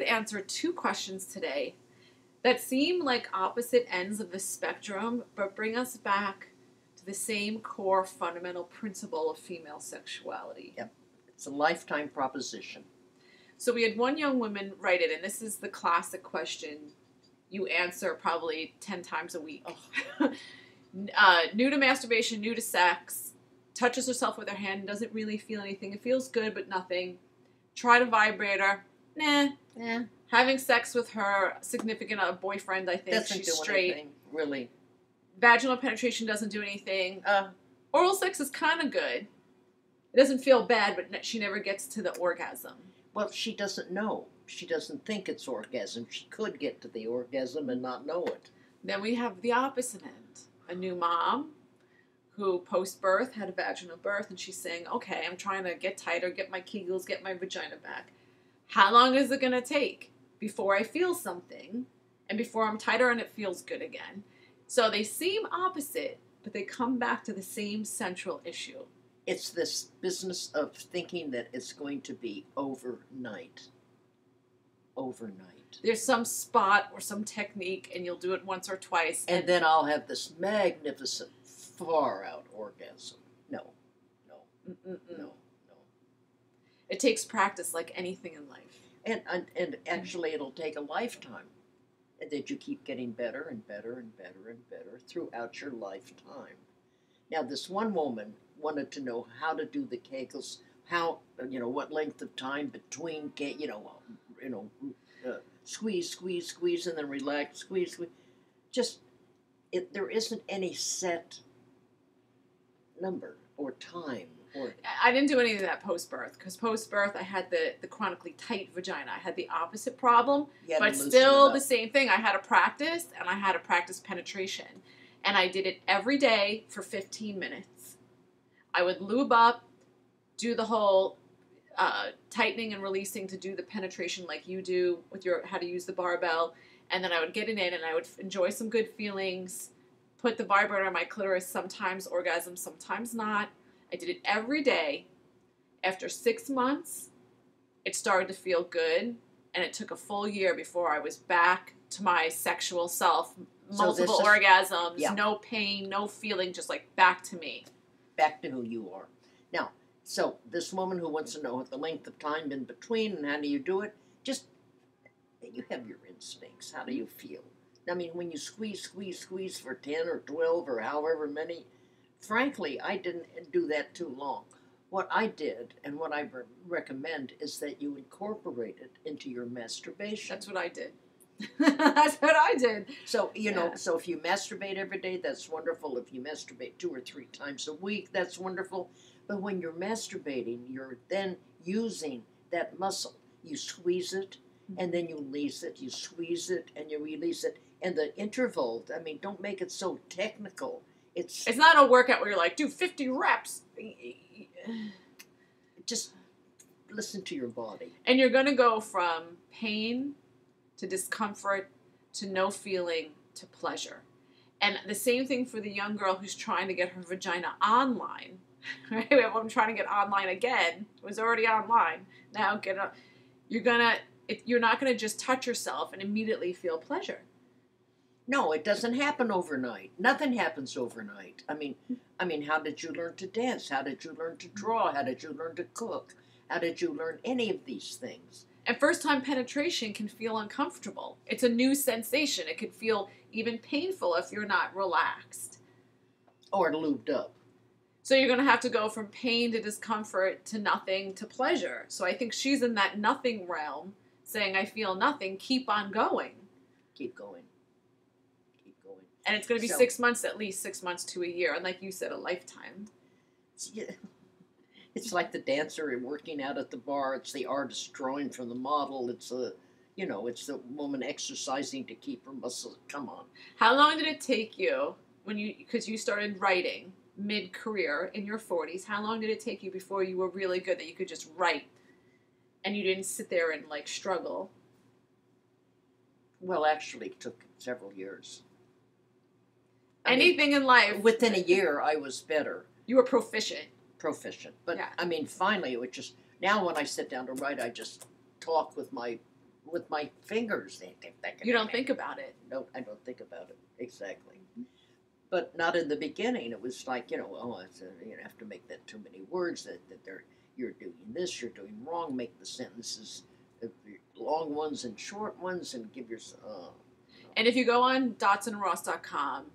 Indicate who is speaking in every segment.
Speaker 1: I'd answer two questions today that seem like opposite ends of the spectrum, but bring us back to the same core fundamental principle of female sexuality.
Speaker 2: Yep. It's a lifetime proposition.
Speaker 1: So we had one young woman write it, and this is the classic question you answer probably 10 times a week. uh, new to masturbation, new to sex, touches herself with her hand, doesn't really feel anything. It feels good, but nothing. Tried a vibrator, nah.
Speaker 2: Yeah.
Speaker 1: Having sex with her significant uh, boyfriend, I think
Speaker 2: Doesn't
Speaker 1: she's
Speaker 2: do
Speaker 1: straight.
Speaker 2: anything, really.
Speaker 1: Vaginal penetration doesn't do anything.
Speaker 2: Uh,
Speaker 1: Oral sex is kind of good. It doesn't feel bad, but she never gets to the orgasm.
Speaker 2: well, she doesn't know. She doesn't think it's orgasm. She could get to the orgasm and not know it.
Speaker 1: Then we have the opposite end a new mom who post birth had a vaginal birth and she's saying, Okay, I'm trying to get tighter, get my kegels, get my vagina back. How long is it going to take before I feel something and before I'm tighter and it feels good again? So they seem opposite, but they come back to the same central issue.
Speaker 2: It's this business of thinking that it's going to be overnight. Overnight.
Speaker 1: There's some spot or some technique, and you'll do it once or twice.
Speaker 2: And then I'll have this magnificent, far out orgasm. No, no,
Speaker 1: Mm-mm-mm.
Speaker 2: no, no.
Speaker 1: It takes practice like anything in life.
Speaker 2: And, and, and actually, it'll take a lifetime. That you keep getting better and better and better and better throughout your lifetime. Now, this one woman wanted to know how to do the kegels, how, you know, what length of time between, you know, you know, uh, squeeze, squeeze, squeeze, and then relax, squeeze, squeeze. Just, it, there isn't any set number or time or
Speaker 1: I didn't do any of that post birth because post birth I had the, the chronically tight vagina. I had the opposite problem,
Speaker 2: you had to
Speaker 1: but still the same thing. I had to practice and I had to practice penetration. And I did it every day for 15 minutes. I would lube up, do the whole uh, tightening and releasing to do the penetration like you do with your how to use the barbell. And then I would get it in and I would enjoy some good feelings, put the vibrator on my clitoris, sometimes orgasm, sometimes not. I did it every day. After six months, it started to feel good, and it took a full year before I was back to my sexual self.
Speaker 2: So
Speaker 1: Multiple
Speaker 2: is-
Speaker 1: orgasms,
Speaker 2: Yeah.
Speaker 1: no pain, no feeling, just like back to me.
Speaker 2: back to who you are. Now, so this woman who wants to know what the length of time in between and how do you do it, just you have your instincts. How do you feel? I mean, when you squeeze, squeeze, squeeze for 10 or 12 or however many, frankly, I didn't do that too long. What I did and what I re- recommend is that you incorporate it into your masturbation.
Speaker 1: That's what I did. That's what I did.
Speaker 2: So, you know, so if you masturbate every day, that's wonderful. If you masturbate two or three times a week, that's wonderful. But when you're masturbating, you're then using that muscle. You squeeze it and then you release it. You squeeze it and you release it. And the interval, I mean, don't make it so technical. It's
Speaker 1: It's not a workout where you're like, do 50 reps.
Speaker 2: just listen to your body.
Speaker 1: And you're going to go from pain to discomfort to no feeling to pleasure. And the same thing for the young girl who's trying to get her vagina online. Right? I'm trying to get online again. It was already online. Now get up. You're gonna. It, you're not gonna just touch yourself and immediately feel pleasure.
Speaker 2: No, it doesn't happen overnight. Nothing happens overnight. I mean, I mean, how did you learn to dance? How did you learn to draw? How did you learn to cook? How did you learn any of these things?
Speaker 1: And first time penetration can feel uncomfortable. It's a new sensation. It could feel even painful if you're not relaxed.
Speaker 2: Or lubed up.
Speaker 1: So you're going to have to go from pain to discomfort to nothing to pleasure. So I think she's in that nothing realm saying, I feel nothing, keep on going.
Speaker 2: Keep going.
Speaker 1: And it's going to be
Speaker 2: So-
Speaker 1: six months, at least six months to a year. And like you said, a lifetime.
Speaker 2: It's, yeah, it's like the dancer working out at the bar. It's the artist drawing from the model. It's a, you know, it's the woman exercising to keep her muscles. Come on.
Speaker 1: How long did it take you when you, because you started writing mid career in your 40s, how long did it take you before you were really good that you could just write and you didn't sit there and like struggle?
Speaker 2: Well, actually, it took several years.
Speaker 1: Anything in life,
Speaker 2: within a year, I was better.
Speaker 1: you were proficient.
Speaker 2: proficient. But
Speaker 1: Yeah.
Speaker 2: I mean, finally, it was just now when I sit down to write, I just talk with my with my fingers.
Speaker 1: You don't think about it.
Speaker 2: No, I don't think about it exactly. But not in the beginning. It was like you know, oh, it's a, you have to make that too many words. That that they're you're doing this, you're doing wrong. Make the sentences uh, long ones and short ones, and give your. Uh,
Speaker 1: And if you go on dodsonandross.com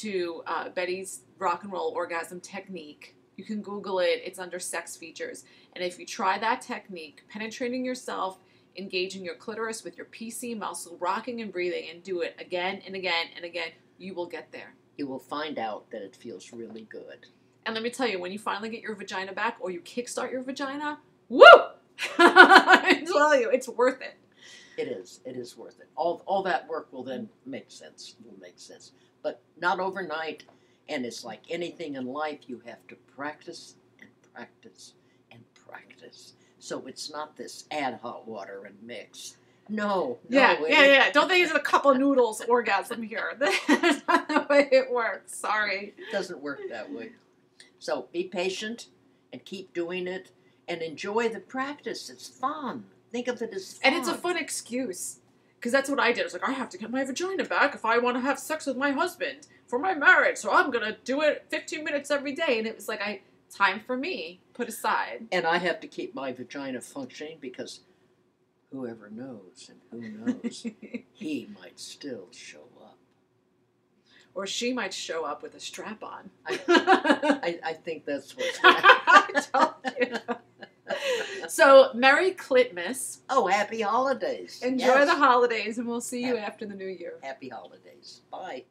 Speaker 1: to uh, Betty's rock and roll orgasm technique, you can Google it. It's under sex features. And if you try that technique, penetrating yourself, engaging your clitoris with your PC muscle, rocking and breathing, and do it again and again and again, you will get there.
Speaker 2: you will find out that it feels really good.
Speaker 1: And let me tell you, when you finally get your vagina back or you kickstart your vagina, woo! I tell you, it's worth it.
Speaker 2: It is. It is worth it. All all that work will then make sense. Will make sense, but not overnight. And it's like anything in life, you have to practice and practice and practice. So it's not this add hot water and mix. No, no.
Speaker 1: Yeah,
Speaker 2: it-
Speaker 1: yeah, yeah. Don't think it's a couple noodles orgasm here. That's not the way it works. Sorry.
Speaker 2: It doesn't work that way. So be patient and keep doing it and enjoy the practice. It's fun. Think of it as fun.
Speaker 1: And it's a fun excuse. Because that's what I did. I was like, I have to get my vagina back if I want to have sex with my husband for my marriage. So I'm going to do it 15 minutes every day. And it was like, I time for me put aside.
Speaker 2: And I have to keep my vagina functioning because whoever knows and who knows, he might still show up.
Speaker 1: or she might show up with a strap on.
Speaker 2: I, I think that's what's
Speaker 1: I you. So, Merry Clitmas.
Speaker 2: Oh, happy holidays.
Speaker 1: Enjoy
Speaker 2: Yes.
Speaker 1: the holidays, and we'll see you
Speaker 2: Happy-
Speaker 1: after the new year.
Speaker 2: Happy holidays. Bye.